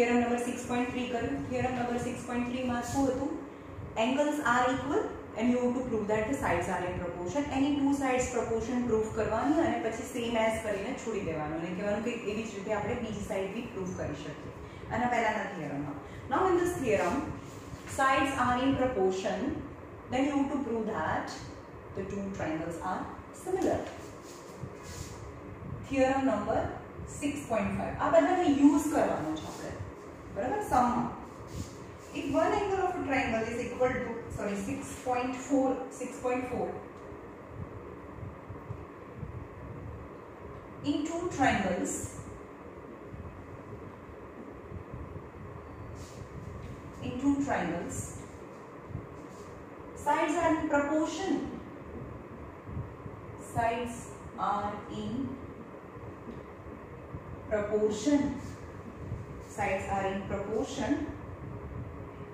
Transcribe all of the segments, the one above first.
Theorem number 6.3 કર્યું. Theorem number six point થ્રીમાં શું હતું? Angles are equal and you to prove that the sides are in proportion any two sides proportion proof કરવાની અને પછી same as કરીને છોડી દેવાનું. અને કહેવાનું કે એવી જ રીતે આપણે બીજી સાઇડ બી પ્રૂફ કરી શકીએ. આના પહેલાના થિયરમમાં. Now in this theorem sides are in proportion, then you have to prove that the two triangles are similar. Theorem number 6.5 આ બધાને યુઝ કરવાનો છે આપણે. બરાબર સમમાં if one angle of a triangle is equal to sorry 6.4 6.4 in two triangles in two triangles sides are in proportion sides are in proportion sides are in proportion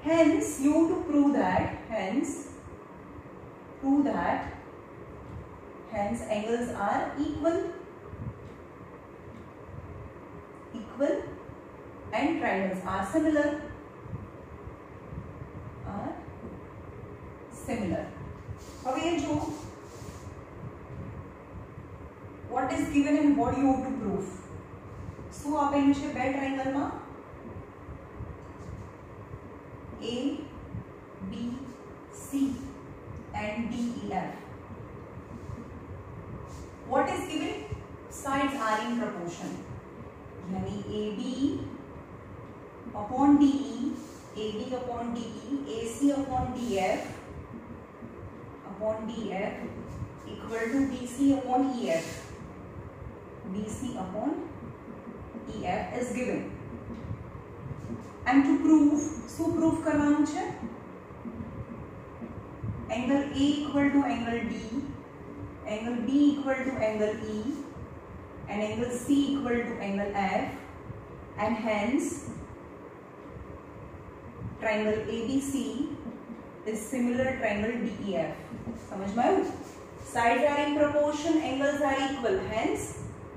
hence you have to prove that hence prove that hence angles are equal equal and triangles are similar are similar હવે એ જો what is given and what you have to prove શું આપેલું છે બે ટ્રાયેંગલમાં A B C and D E F what is given sides are in proportion यानी AB upon DE AB upon DE, AC upon DF upon DF equal to BC upon EF. BC upon EF is given. And to prove, શું prove કરવાનું છે angle A equal to angle D, angle B equal to angle E, and angle C equal to angle F, and hence triangle ABC is similar triangle DEF. समझ में आयु sides are in proportion angles are equal hence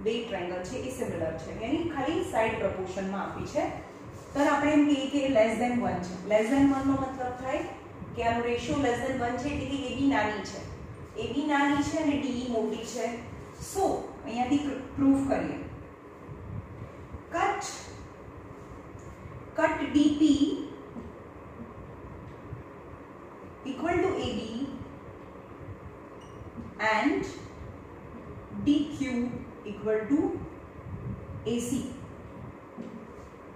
બે triangle છે એ similar છે યાની ખાલી side પ્રપોર્શનમાં આપી છે તો આપણે એમ કહીએ કે લેસ ધેન 1 છે લેસ ધેન 1 નો મતલબ થાય કે આનો રેશિયો લેસ ધેન 1 છે એટલે કે AB નાની છે AB નાની છે અને DE મોટી છે સો અહીંયાથી પ્રૂફ કરીએ cut cut DP equal to AB and DQ equal to AC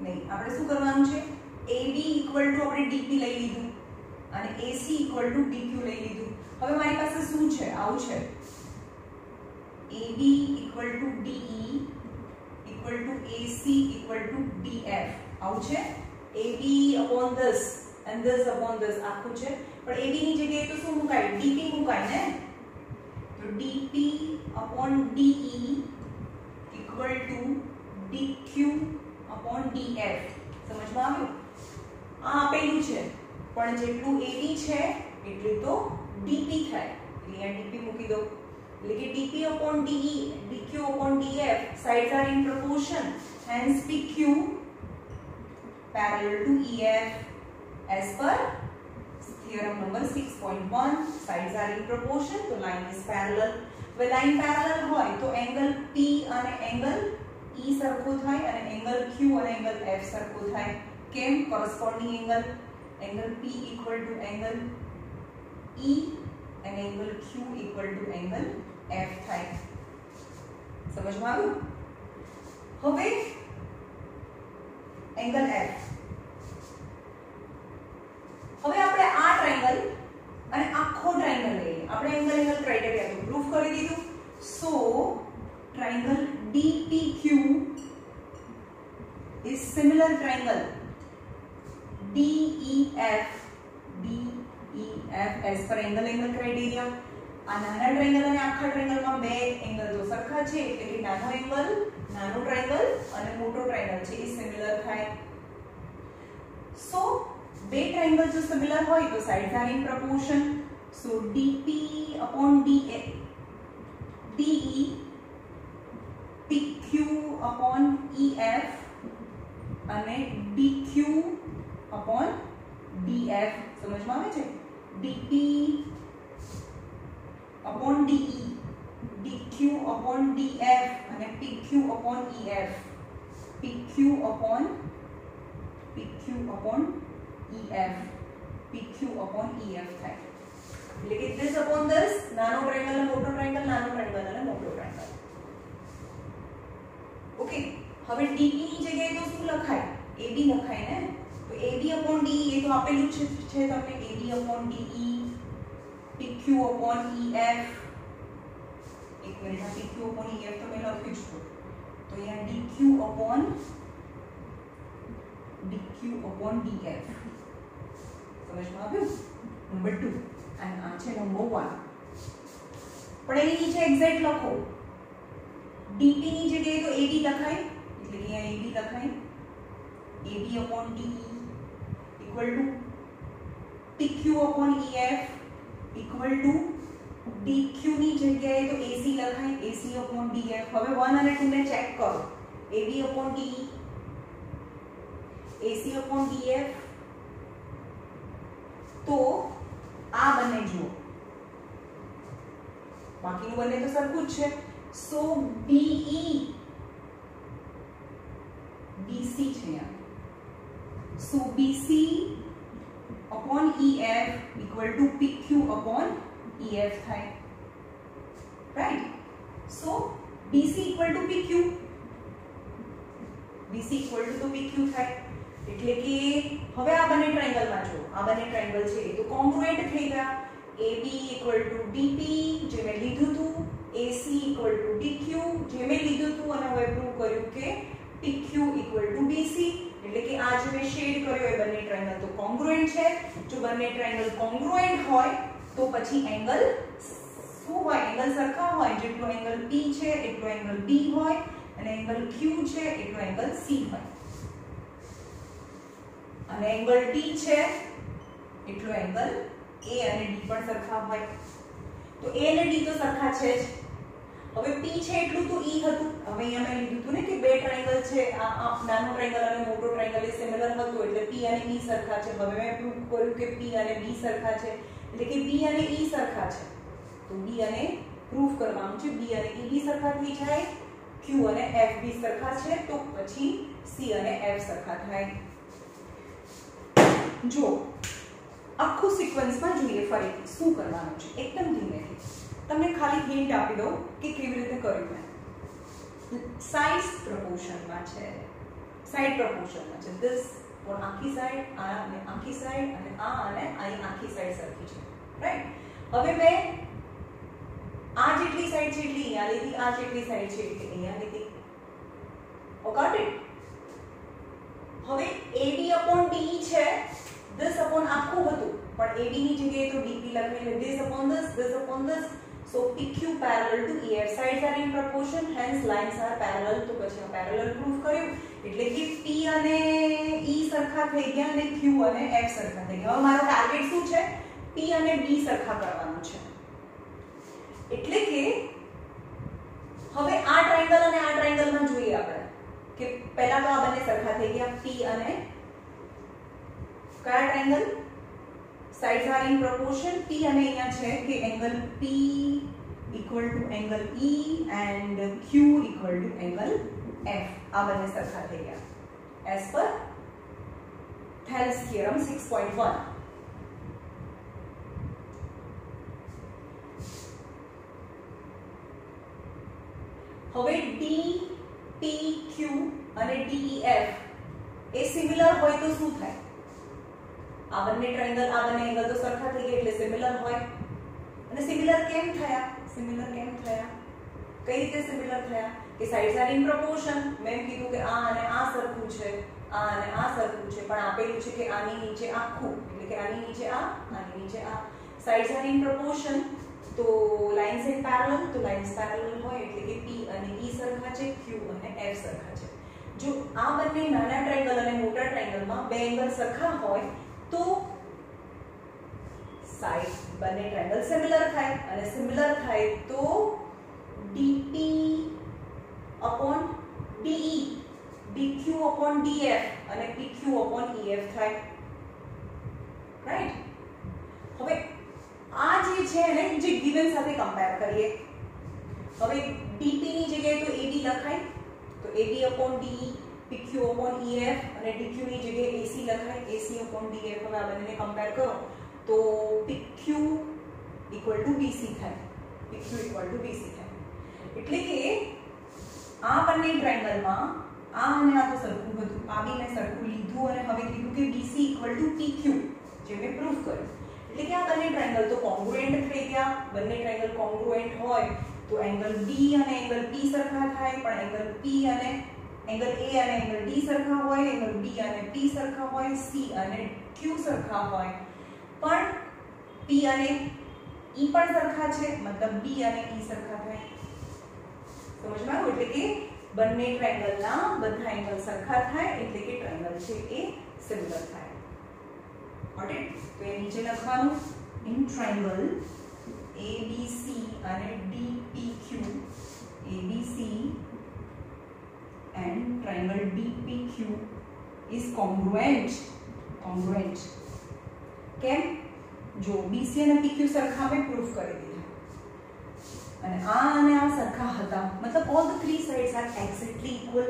નહીં આપણે શું કરવાનું છે AB ઇક્વલ ટુ આપણે DP લઈ લીધું અને AC ઇક્વલ ટુ DQ લઈ લીધું હવે મારી પાસે શું છે આવું છે AB equal to DE equal to AC equal to DF આવું છે AB upon this and this upon this આખું છે પણ AB ની જગ્યાએ તો શું મુકાય DP મુકાય ને તો DP upon DE equal to DQ upon DF સમજમાં આવ્યું આ આપેલું છે પણ જેટલું AB છે એટલું તો DP થાય એટલે અહીંયા DP મૂકી દો એટલે કે DP upon DE DQ upon DF sides are in proportion hence PQ parallel to EF as per theorem number 6.1 sides are in proportion તો line is parallel હવે line parallel હોય તો angle P અને angle E સરખો થાય અને angle Q અને angle F સરખો થાય કેમ corresponding angle angle P equal to angle E and angle Q equal to angle F થાય સમજમાં આવ્યું હવે angle F હવે આપણે આ ટ્રાયેંગલ અને આખો ટ્રાયેંગલ લઈએ આપણે એંગલ એંગલ ક્રાઇટેરિયા તો પ્રૂફ કરી દીધું so triangle DPQ is similar triangle DEF DEF as per angle angle criteria આ નાના ટ્રાયેંગલ અને આખા ટ્રાયેંગલમાં બે એંગલ તો સરખા છે એટલે કે નાનો એંગલ નાનો ટ્રાયેંગલ અને મોટો ટ્રાયેંગલ છે એ સિમિલર થાય સો બે ટ્રાયેંગલ જો સિમિલર હોય તો sides are in proportion so DP upon DA DE EF અને DQ upon DF સમજમાં આવે છે DP upon DE DQ upon DF અને PQ upon EF PQ upon PQ upon EF PQ upon EF થાય એટલે કે this upon this નાનો triangle અને મોટો ટ્રાયેંગલ નાનો ટ્રાયેંગલ અને મોટો ટ્રાયેંગલ ઓકે હવે DP ની જગ્યાએ તો શું લખાય AB લખાય ને તો AB upon DE એ તો આપેલું છે છે તમને AB upon DE PQ upon EF એક મિનિટ આ PQ upon EF તો મેં લખ્યું જ હતું તો અહીંયા DQ upon DQ upon DF સમજમાં આવ્યું નંબર 2 અને આ છે નંબર 1 પણ એની નીચે એક્ઝેક્ટ લખો DP ની જગ્યાએ તો AB લખાય એટલે કે અહીંયા AB લખાય AB upon DE equal to PQ upon EF equal to DQ ની જગ્યાએ તો AC લખાય AC upon DF હવે 1 અને 2 ને ચેક કરો AB upon DE AC upon DF તો આ બંને જુઓ બાકીનું બંને તો સરખું જ છે સો BE BC છે અહીંયા સો BC upon EF equal to PQ upon EF થાય right so BC equal to PQ BC equal to PQ થાય એટલે કે હવે આ બંને ટ્રાયેંગલમાં જો આ બંને ટ્રાયેંગલ છે એ તો કોંગ્રુએન્ટ થઈ ગયા AB equal to DP જે મેં લીધું હતું AC equal to DQ જે મેં લીધું હતું અને હવે પ્રૂવ કર્યું કે PQ BC એટલે કે આ જે મેં શેડ કર્યો એ બંને ટ્રાયેંગલ તો કોંગ્રુએન્ટ છે? જો બંને ટ્રાયેંગલ કોંગ્રુએન્ટ હોય, તો પછી એંગલ શું હોય? એંગલ સરખા હોય? જેટલો એંગલ P છે, એટલો એંગલ B હોય. અને એંગલ Q છે, એટલો એંગલ C હોય. અને એંગલ T છે, એટલો એંગલ A અને D પણ સરખા હોય. તો A અને D તો સરખા છે જ. હવે P છે એટલું તો E હતું. હવે અહીંયા મેં લીધું હતું ને કે બે ટ્રાયેંગલ છે, આ નાનો ટ્રાયેંગલ અને મોટો ટ્રાયેંગલ એ સિમિલર હતું, એટલે P અને E સરખા છે. હવે મેં પ્રૂવ કર્યું કે P અને B સરખા છે, એટલે કે B અને E સરખા છે. તો B અને પ્રૂફ કરવાનું છે. B અને E બી સરખા થઈ જાય, Q અને F બી સરખા છે, તો પછી C અને F સરખા થાય. જો, આખું સિક્વન્સમાં જોઈએ ફરીથી શું કરવાનું છે? એકદમ ધીમેથી. તમને ખાલી હિન્ટ આપી દઉં કે કેવી રીતે કર્યું મેં સાઇડ્સ પ્રપોર્શનમાં છે સાઇડ પ્રપોર્શનમાં છે ધીસ ઓર આખી સાઈડ આ અને આખી સાઈડ અને આ અને આ આખી સાઈડ સરખી છે રાઈટ હવે મેં આ જેટલી સાઈડ છે એટલી અહીંયા લીધી આ જેટલી સાઈડ છે એટલી અહીંયા લીધી ઓગાટ ઇટ હવે AB upon DE છે this upon આખું હતું પણ AB ની જગ્યાએ તો DP લખી એટલે this upon this this upon this so PQ parallel to EF sides are in proportion, hence lines are parallel તો પછી આ parallel proof કર્યું. એટલે કે P અને E સરખા થઈ ગયા અને Q અને F સરખા થઈ ગયા. હવે મારો ટાર્ગેટ શું છે? P અને B સરખા કરવાનું છે. એટલે કે હવે આ ટ્રાયેંગલ અને આ ટ્રાયેંગલમાં જોઈએ આપણે કે પહેલા તો આ બંને સરખા થઈ ગયા, P અને કયા triangle sides are in proportion P અને અહીંયા છે કે angle P equal to angle E and Q equal to angle F આ બંને સરખા થઈ ગયા as per Thales theorem 6.1 હવે D P Q અને D E F એ સિમિલર હોય તો શું થાય આ બંને ટ્રાયેંગલ આ બંને એંગલ તો સરખા થઈ ગયા એટલે સિમિલર હોય. અને સિમિલર કેમ થયા? સિમિલર કેમ થયા? કઈ રીતે સિમિલર થયા? કે સાઇડ્સ આર ઇન પ્રોપોર્શન મેં કીધું કે આ અને આ સરખું છે, આ અને આ સરખું છે. પણ આપેલું છે કે આની નીચે આખું, એટલે કે આની નીચે આ, આની નીચે આ. સાઇડ્સ આર ઇન પ્રોપોર્શન તો લાઇન્સ ઇન પેરેલલ તો લાઇન્સ પેરેલલ હોય, એટલે કે p અને e સરખા છે, q અને f સરખા છે. જો આ બંને નાના ટ્રાયેંગલ અને મોટા ટ્રાયેંગલમાં બે એંગલ સરખા હોય તો સાઇડ બંને ટ્રાયેંગલ સિમિલર થાય અને સિમિલર થાય તો dp upon de dq upon df અને pq upon ef થાય રાઈટ હવે આ જે છે ને જે ગિવન સાથે કમ્પેર કરીએ હવે dp ની જગ્યાએ તો ad લખાય તો ad upon de pq upon ef અને dq ની જગ્યાએ ac લખાય ac upon df હવે આ બંનેને કમ્પેર કરો, તો pq equal to bc થાય. Pq equal to bc થાય. એટલે કે આ બંને ટ્રાયેંગલમાં આ અને આ તો સરખું હતું આ બી મેં સરખું લીધું અને હવે કીધું કે BC PQ જે મેં પ્રૂફ કર્યું. એટલે કે આ બંને ટ્રાયેંગલ તો કોંગ્રુએન્ટ થઈ ગયા. બંને ટ્રાયેંગલ કોંગ્રુએન્ટ હોય, તો એંગલ B અને એંગલ P સરખા થાય, પણ એંગલ P અને એંગલ A અને એંગલ D સરખા હોય એંગલ B અને P સરખા હોય C અને Q સરખા હોય પણ P અને E પણ સરખા છે મતલબ B અને E સરખા થાય સમજમાં આવ્યું એટલે કે બંને ટ્રાયેંગલના બધા એંગલ સરખા થાય એટલે કે ટ્રાયેંગલ છે એ સિમિલર થાય ગોટ ઇટ તો એ નીચે લખવાનું ઇન ટ્રાયેંગલ ABC અને DPQ ABC and triangle DPQ is congruent congruent કેમ જો BC અને PQ સરખા મેં પ્રૂફ કરી દીધા અને આ અને આ સરખા હતા મતલબ all the three sides are exactly equal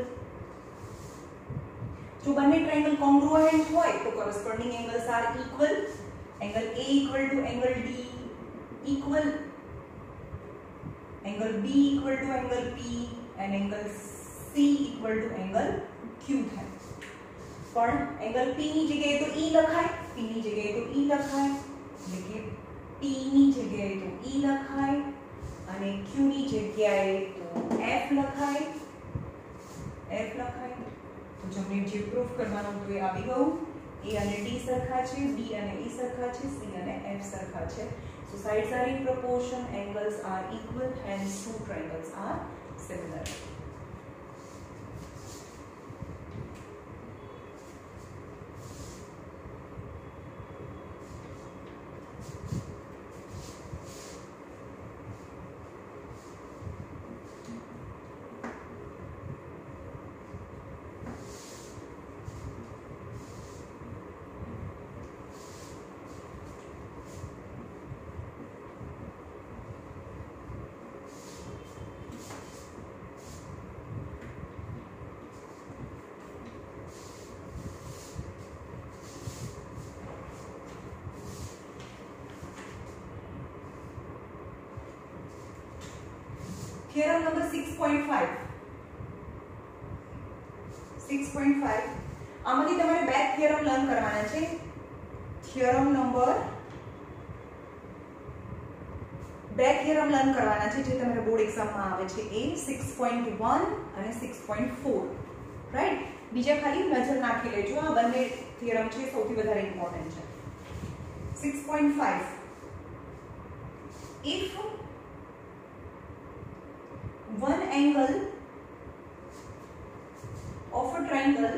જો બંને ટ્રાયેંગલ કોંગ્રુએન્ટ હોય તો corresponding angles are equal angle A equal to angle D equal angle B equal to angle P and angle C C equal to angle Q થાય. પણ angle પી ની જગ્યાએ તો ઈ લખાય પી ની જગ્યાએ તો ઈ લખાય, એટલે કે પી ની જગ્યાએ તો ઈ લખાય, અને ક્યુ ની જગ્યાએ તો એફ લખાય. એફ લખાય. તો જમણે જે પ્રૂફ કરવાનું હતું એ આવી ગયું એ અને ડી સરખા છે બી અને ઈ સરખા છે સી અને એફ સરખા છે. So sides are in proportion angles are equal and two triangles are similar Theorem number 6.5 6.5 આમાંથી તમારે બે થિયરમ લર્ન કરવાના છે. થિયરમ નંબર બે થિયરમ લર્ન કરવાના છે જે તમારે બોર્ડ એક્ઝામમાં આવે છે. એ 6.1 અને 6.4 રાઈટ બીજા ખાલી નજર નાખી લેજો. આ બંને થિયરમ છે, સૌથી વધારે ઇમ્પોર્ટન્ટ છે. 6.5 if angle of a triangle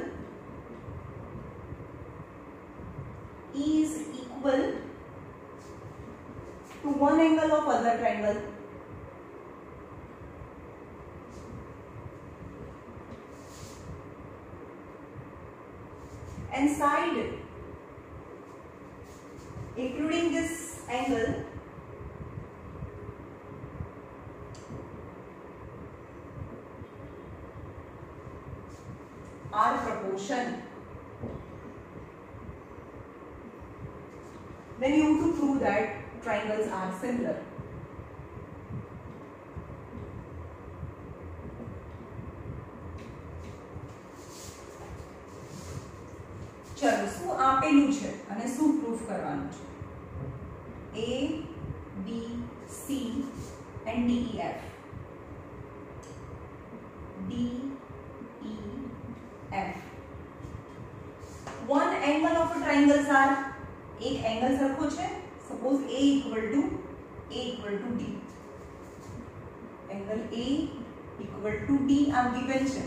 is equal to one angle of other triangle that triangles are similar. ચલો શું આપેલું છે અને શું પ્રૂફ કરવાનું છે A B C and D E F D E F one angle of a triangles are એક angle સરખો છે suppose a equal to a equal to d angle a equal to d આ given છે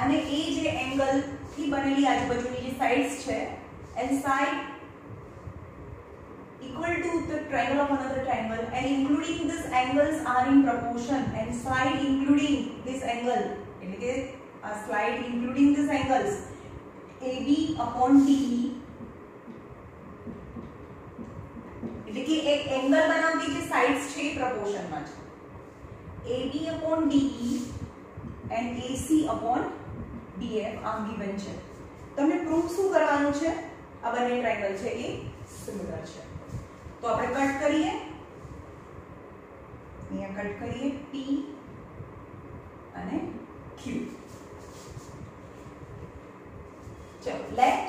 અને એ જે angle થી બનેલી આજુબાજુની જે સાઇડ્સ છે and side equal to the triangle of another triangle and including these angles are in proportion and side including this angle એટલે કે આ slide including these angles AB upon DE એટલે કે એક એંગલ બનાવતી જે સાઇડ્સ છે એ પ્રપોર્શનમાં છે AB upon DE and AC upon DF આમ given છે તમને પ્રૂફ શું કરવાનું છે આ બંને ટ્રાયંગલ છે એ સિમિલર છે તો આપણે કટ કરીએ અહીંયા કટ કરીએ P અને Q ચલો late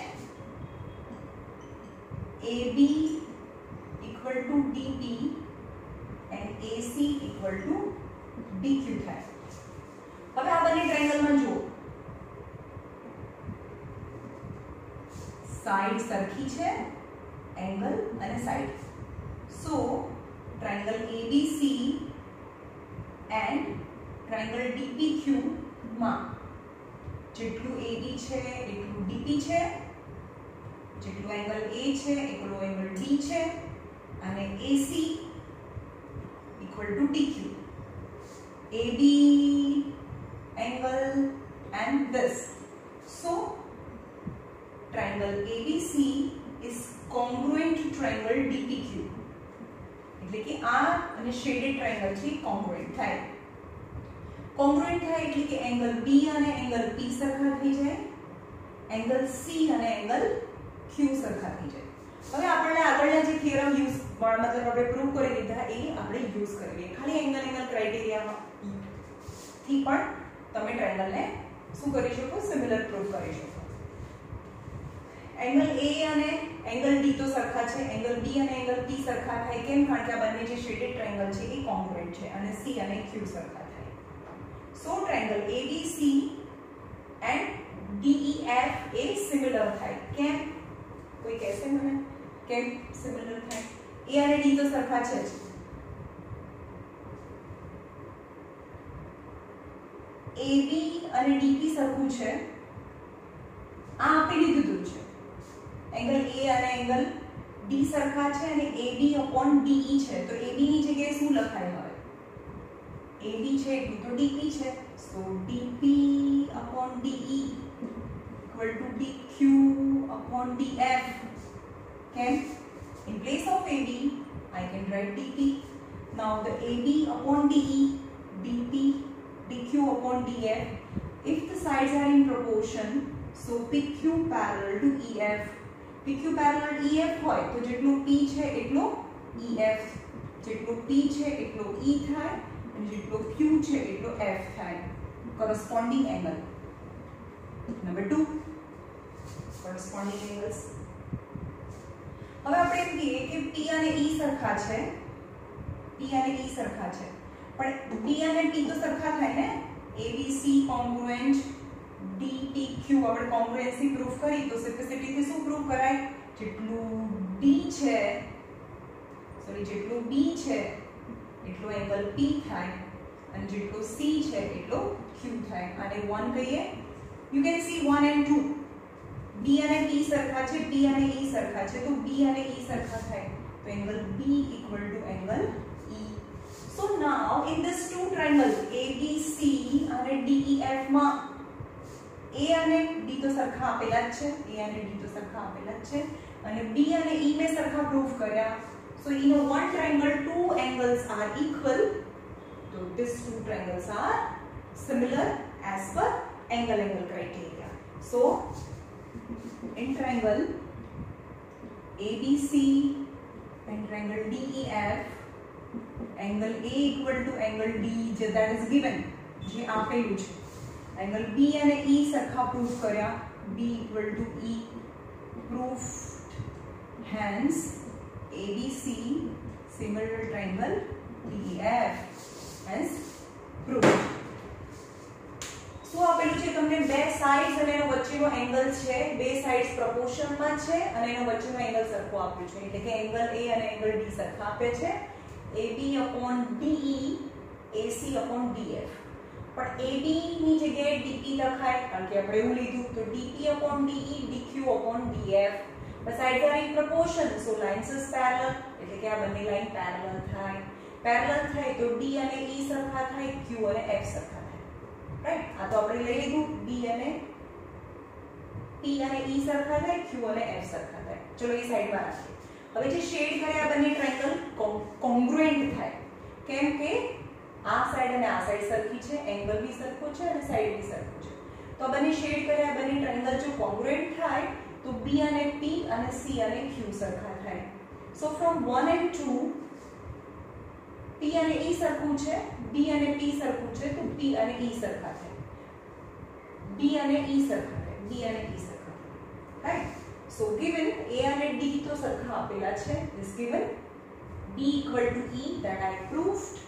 AB equal equal to DQ AB angle and this so triangle ABC is congruent to triangle DPQ એટલે કે આ અને શેડેડ ટ્રાયંગલ છે કોંગ્રુએન્ટ થાય કોંગ્રુએન્ટ થાય એટલે કે એંગલ B અને એંગલ P સરખા થઈ જાય એંગલ C અને એંગલ Q સરખા થઈ જાય હવે આપણે આગળના જે થિયરમ યુઝ મતલબ આપણે પ્રૂવ કરી દીધા એ આપણે યુઝ કરીએ ખાલી એંગલ એંગલ ક્રાઇટેરિયામાં થી પણ તમે ટ્રાયંગલને શું કરી શકો? સિમિલર પ્રૂવ કરી શકો. એંગલ એ અને એંગલ ડી તો સરખા છે. એંગલ બી અને એંગલ પી સરખા થાય કેમ? કારણ કે આ બંને જે શેડેડ ટ્રાયંગલ છે એ કોંગ્રુએન્ટ છે અને સી અને ક્યુ સરખા થાય. So triangle C and DEF એ સિમિલર થાય. કેમ? કોઈ કહેશે મને? કેમ સિમિલર થાય? એ અને ડી તો સરખા છે જ. એબી અને ડીપી સરખું છે. આ આપી દીધું છે એંગલ એ અને એંગલ ડી સરખા છે અને એબી અપોન ડીઈ છે. તો એબી ની જગ્યાએ શું લખાય હવે? એબી છે એટલું તો ડીપી છે. So DP upon DE equal to D DQ upon DF કેમ? in place of AB I can write DP now the AB upon DE DP DQ upon DF if the sides are in proportion so PQ parallel to EF PQ parallel EF હોય તો જેટલું P છે એટલો EF જેટલો P છે એટલો E થાય અને જેટલો Q છે એટલો F થાય corresponding angle number 2 corresponding angles હવે આપણે એમ કહીએ કે P અને E સરખા છે P અને E સરખા છે પણ D અને T તો સરખા થાય ને ABC congruent DTQ આપણે કોંગ્રુએન્સી પ્રૂફ કરી તો સિમ્પ્લિસિટી થી શું પ્રૂફ કરાય જેટલું D છે સોરી જેટલું B છે એટલો એંગલ P થાય અને જેટલો C છે એટલો Q થાય અને 1 કહીએ you can C 1 and 2 B અને P સરખા છે P અને E સરખા છે તો B અને E સરખા થાય તો angle B equal to angle E so now in this two triangles ABC અને DEF માં A અને D તો સરખા આપેલા જ છે A અને D તો સરખા આપેલા જ છે અને B અને E મેં સરખા પ્રૂફ કર્યા so in a one triangle two angles are equal so these two triangles are similar as per angle angle criteria so in triangle ABC and triangle DEF angle A equal to angle D જે that is given જે આપેલું છે angle B અને E સરખા proof કર્યા B equal to E proved hence ABC similar triangle DEF as proved શું આપેલું છે તમને બે સાઇડ્સ અને એનો વચ્ચેનો એંગલ છે. બે સાઇડ્સ પ્રપોર્શનમાં છે અને એનો વચ્ચેનો એંગલ સરખો આપ્યો છે. એટલે કે એંગલ A અને એંગલ D સરખા આપે છે. AB DE, AC DF. પણ AB ની જગ્યાએ DP લખાય, કારણ કે આપણે એવું લીધું, તો DP DE, DQ DF. બસ sides are in proportion so lines is parallel, એટલે કે આ બંને લાઈન પેરેલલ થાય. પેરેલલ થાય તો D અને E સરખા થાય, Q અને F સરખા રાઈટ આ તો આપણે લઈ લીધું B અને P અને E સરખા થાય, Q અને F સરખા થાય. ચલો એ સાઈડમાં રાખીએ. હવે જે શેડ કર્યા બંને ટ્રાયંગલ કોંગ્રુએન્ટ થાય. કેમ કે આ સાઈડ અને આ સાઈડ સરખી છે એંગલ બી સરખો છે અને સાઈડ બી સરખો છે. તો આ બંને શેડ કર્યા બંને ટ્રાયંગલ જો કોંગ્રુએન્ટ થાય, તો B અને P અને C અને Q સરખા થાય. સો ફ્રોમ 1 એન્ડ 2 P અને E સરખું છે B અને P સરખું છે તો P અને E સરખા થાય B અને E સરખા થાય B અને E સરખા થાય રાઈટ સો given A અને D તો સરખા આપેલા છે is given B equal to E that I proved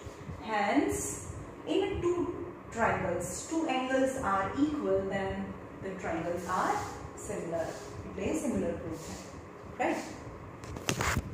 hence in two triangles two angles are equal then the triangles are similar એટલે સિમિલર પ્રૂફ થાય રાઈટ